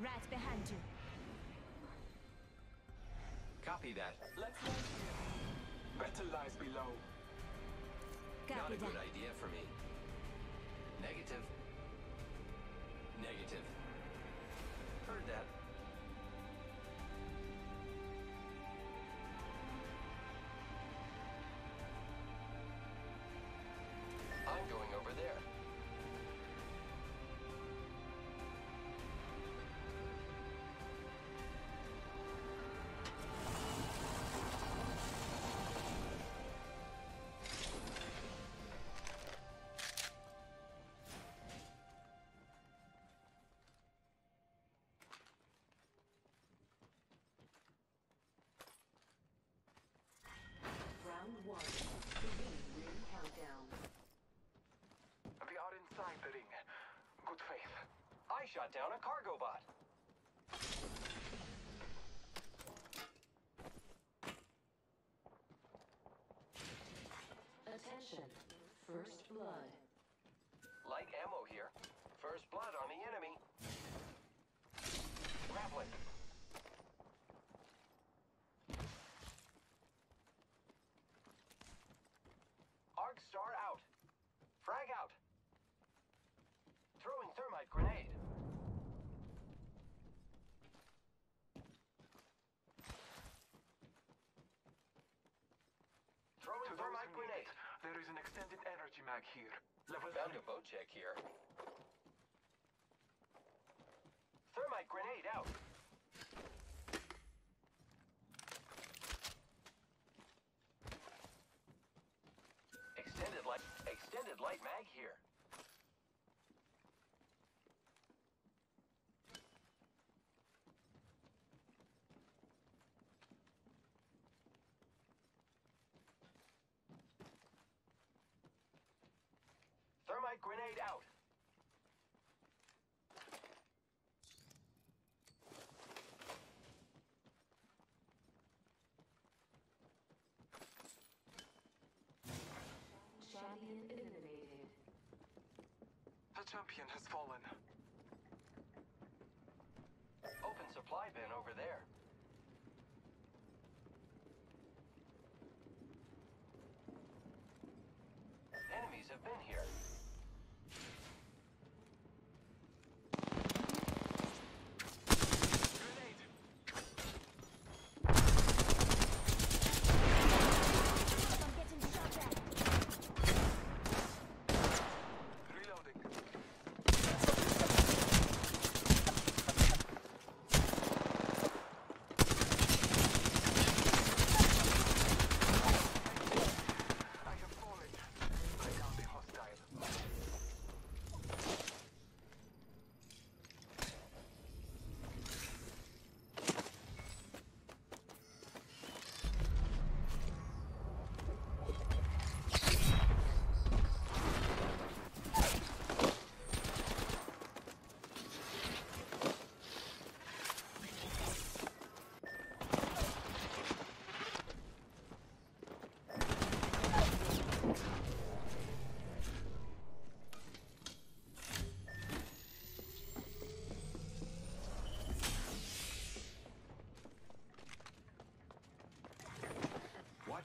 here. Right behind you. Copy that. Let's land here. Better lies below. Not Copy a good idea for me. Negative. Negative. Heard that. First blood. Light ammo here. First blood on the enemy. Grappling. Arc star out. Frag out. Throwing thermite grenade. Throwing To those thermite who need grenade. it, there is an extended energy mag here. Level Found 3. a boat check here. Thermite grenade out. Extended light, extended light mag here. Thermite grenade out. Champion eliminated. The champion has fallen. Open supply bin over there. Enemies have been here. Grenade! I'm getting shot at. Reloading. I have fallen. I downed the hostile.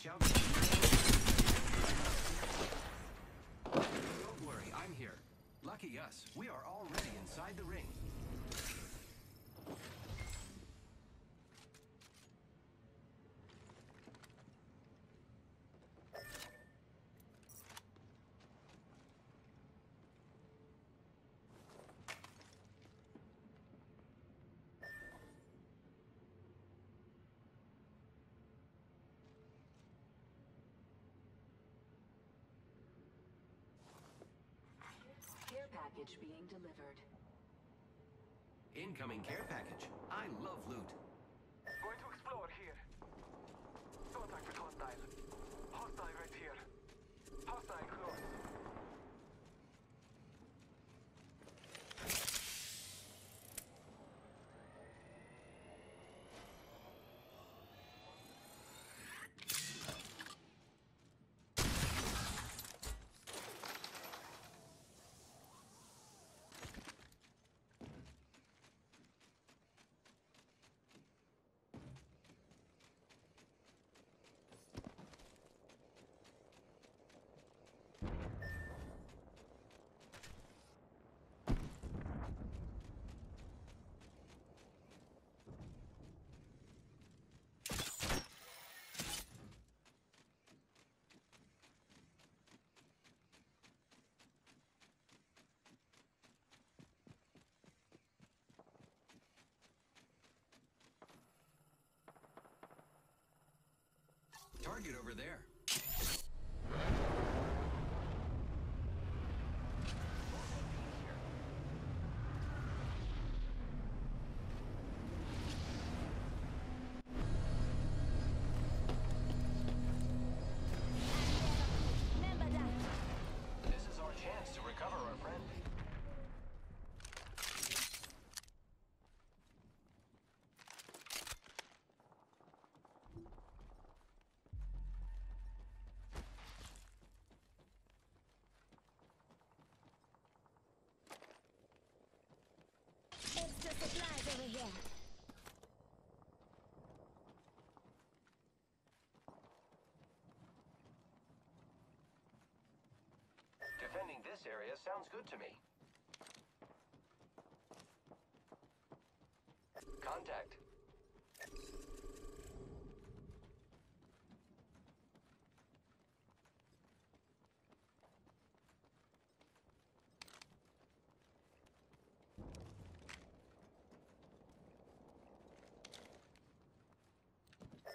Don't worry, I'm here. Lucky us, we are already inside the ring. Care package being delivered. Incoming care package. I love loot. Going to explore here. Contact with hostile. Hostile right here. Hostile Target over there. Good to me. Contact.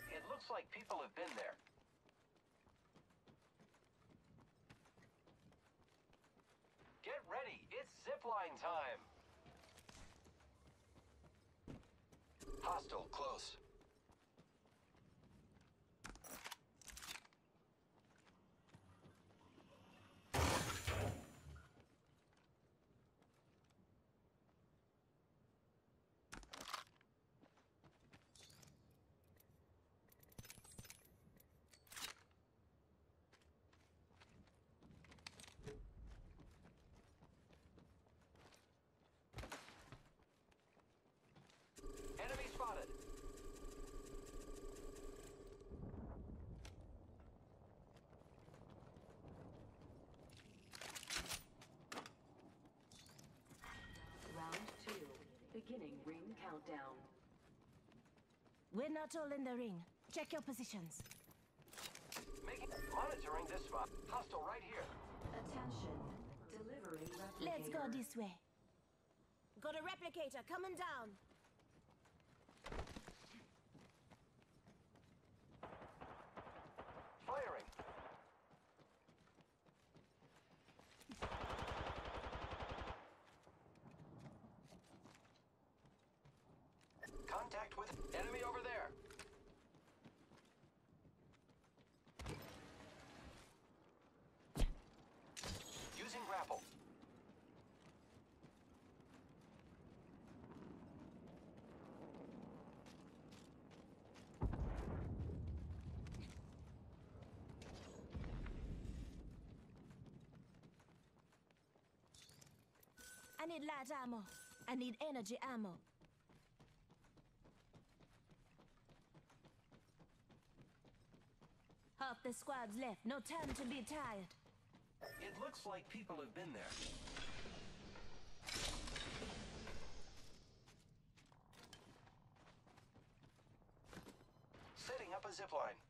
It looks like people have been there. It's zipline time. Hostile close. Enemy spotted. Round two. Beginning ring countdown. We're not all in the ring. Check your positions. Making monitoring this spot. Hostile right here. Attention. Delivering replicator. Let's go this way. Got a replicator coming down. Firing. Contact with enemy over there. Using grapple. I need light ammo. I need energy ammo. Half the squad's left. No time to be tired. It looks like people have been there. Setting up a zipline.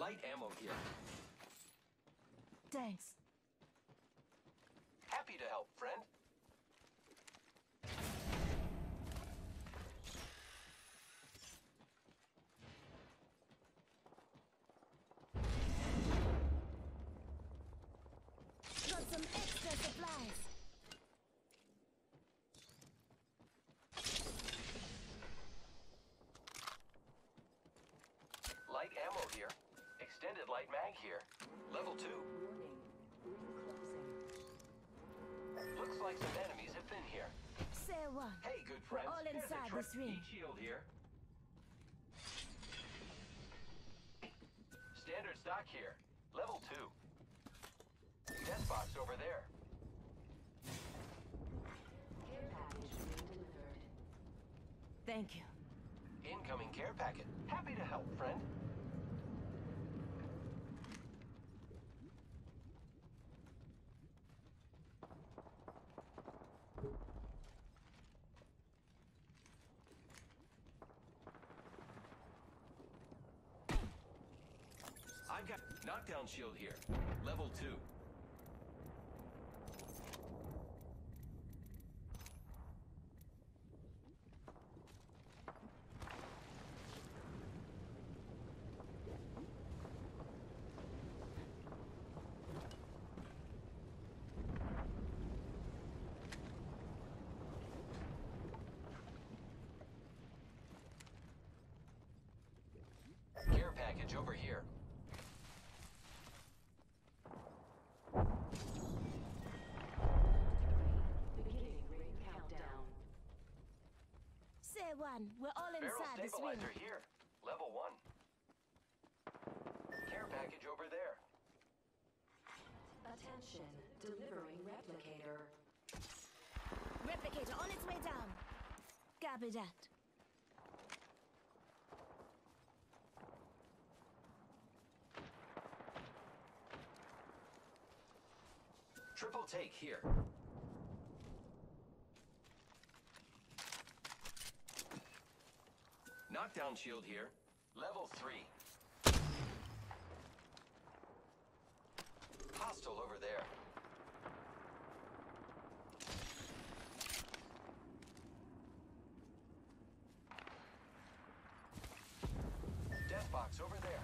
Light ammo here. Thanks. Happy to help, friend. Got some extra supplies. Light ammo here. Extended light mag here. Level 2. Warning. Looks like some enemies have been here. Say one. Hey, good We're all inside this ring. Shield here. Standard stock here. Level two. Death box over there. Care package being delivered. Thank you. Incoming care packet. Happy to help, friend. I've got knockdown shield here. Level two. Care package over here. Beginning ring countdown. Say one. We're all Barrel inside this ring. stabilizer here. Level one. Care package over there. Attention, delivering replicator. Replicator on its way down. Copy that. Triple take here. Knockdown shield here. Level three. Hostile over there. Death box over there.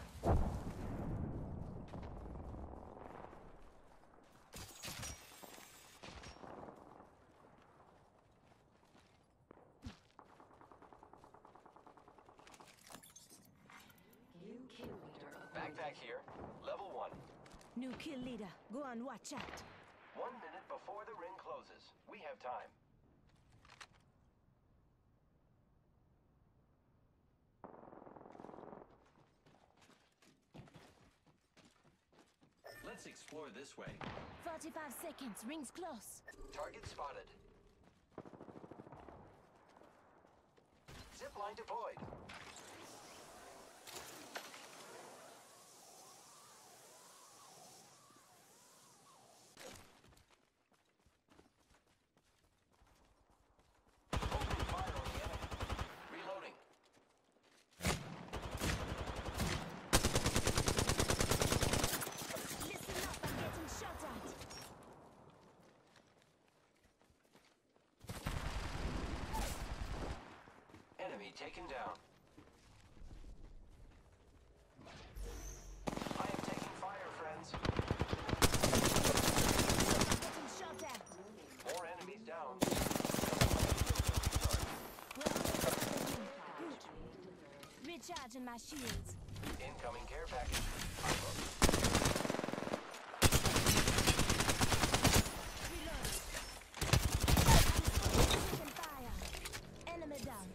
New kill leader Backpack here. Level one. New kill leader. Go on, watch out. One minute before the ring closes. We have time. Let's explore this way. 45 seconds. Ring's close. Target spotted. Zipline deployed. Opening fire on the enemy. Reloading. Listen up. I'm getting shot at. Enemy taken down. I am taking fire, friends. Shot. More enemies down. We're all inside the ring. Good. Recharging my shields. Incoming care package. Reloading. I'm taking fire. Enemy down.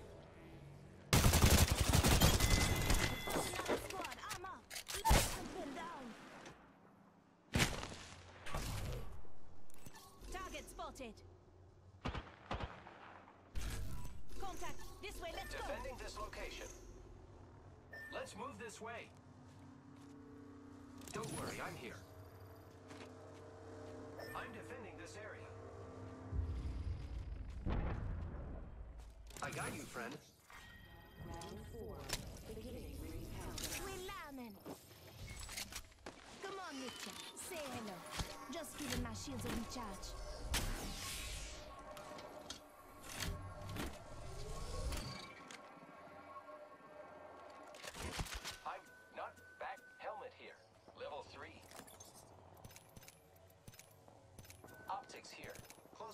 Another squad. I'm up. I've been down. Target spotted. Contact. This way. Let's go. Defending this location. Let's move this way. Don't worry, I'm here. I'm defending this area. I got you, friend. Round four. Beginning ring. We're learning. Come on, Mitchell. Say hello. Just giving my shields a recharge.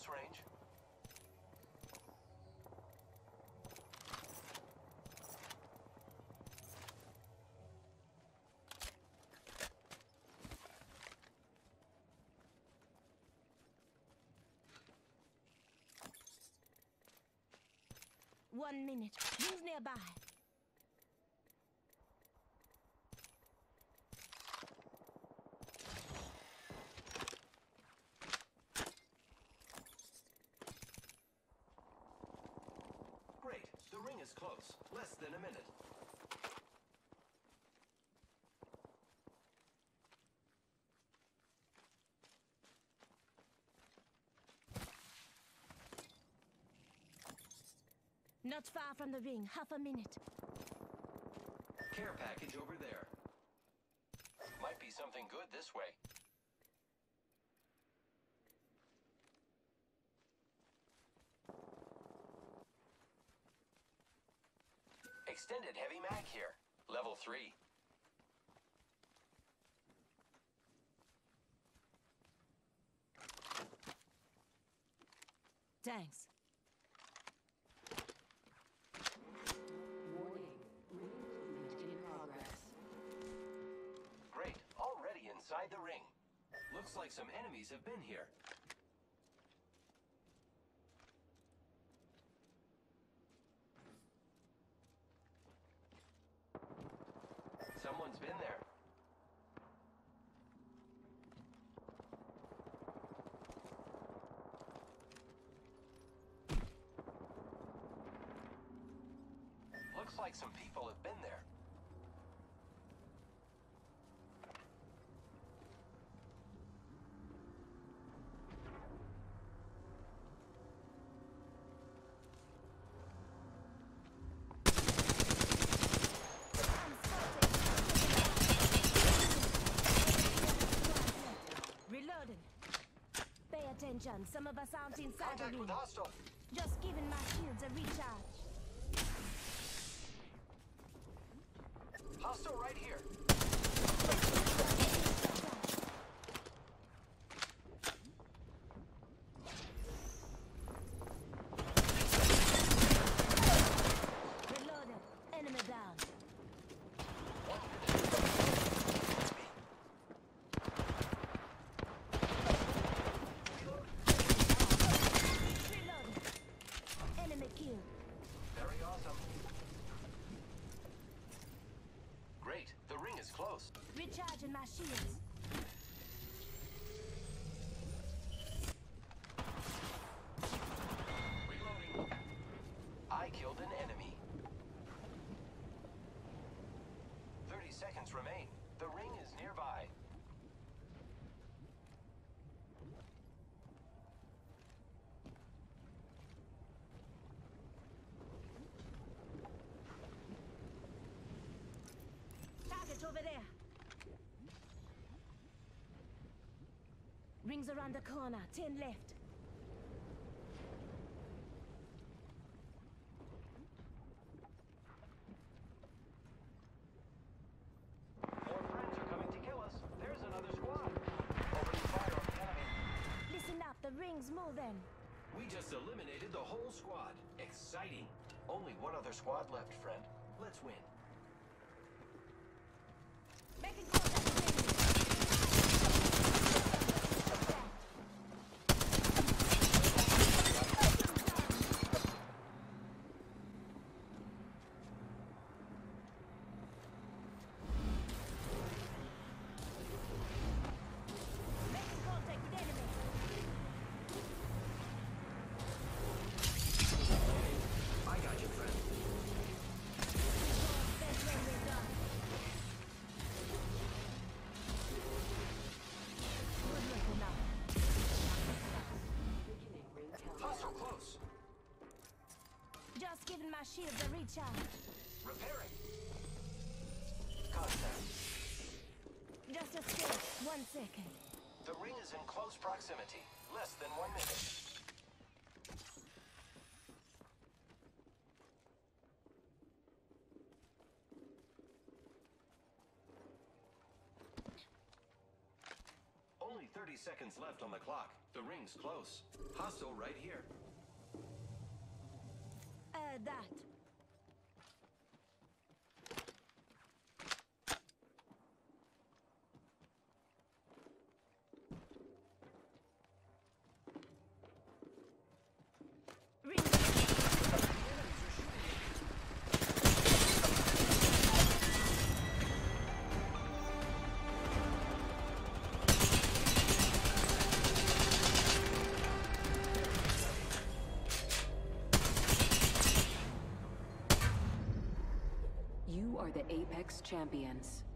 Close range. One minute. Rings nearby. Great. The ring is close. Less than a minute. Not far from the ring. Half a minute. Care package over there. Might be something good this way. Extended heavy mag here. 3. Thanks. Warning. Ring in progress. Great. Already inside the ring. Looks like some enemies have been here. Someone's been there. Looks like some people have been there. Reloading. Pay attention. Some of us aren't inside Contact with hostile. Just giving my shields a recharge. Hostile right here. Reloaded. Enemy down. Reloaded. Enemy killed. Very awesome. Great. The ring is close. Recharging my shields. Reloading. I killed an enemy. 30 seconds remain. The ring is nearby. Target over there. Rings around the corner. Ten left. Shields a recharge. Repairing. Contact. Just a sec. One second. The ring is in close proximity. Less than one minute. Only 30 seconds left on the clock. The ring's close. Hostile right here. Uh, that. Apex Champions.